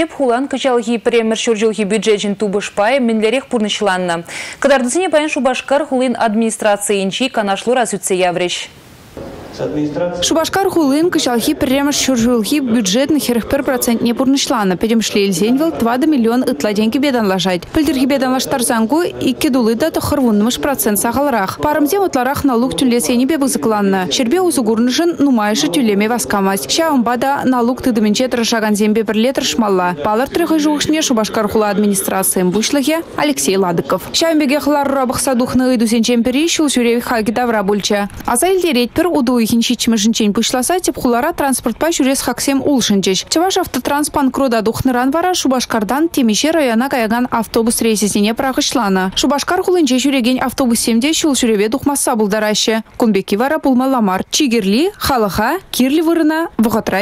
Теп хулан кычалхи премер шуржилхи бюджетжин тубышпай минлерех пурнышланна. Кадардысыне паян шубашкар хулин администрация инчи канашлу разютсе явреш. Шубашкар хулын кышалхи премеш шуржулхи бюджетны херхпер процент не пурнышлана. Перемшли эльзенвел 2 миллион ытладенки бедан лажать. Пыльдерхи бедан лаштарзангу и кедулыда то хорвуннымыш процент сахалрах. Парымзе утларах налуг тюлесени бебы закланна. Чербе узугурнышын нумайшы тюлеме васкамась. Шаумбада налуг тыдыменче тырышаган зембе бір летр шмалла. Палыр трехы жуғышне Шубашкар хула администрациям бушлыхе Алексей Ладыков. Шаумбеге хлар рабых садухны ыдусен чемпери шул сюреви хаги давра бульча. Аза илдереть пір уду ихинчи чмыжынчен пышласа теп хулара транспортпа жүрес хаксем улшынчеш. Чаваш автотранс панкрода духныран вара Шубашкардан Темеше района каяган автобус рейсесіне прағышлана. Шубашкар хулынче жүреген автобус семде шул жүреве духмаса булдараще. Кунбеки вара пулмаламар. Чигерли, халыха, кирли вырына, вғатра.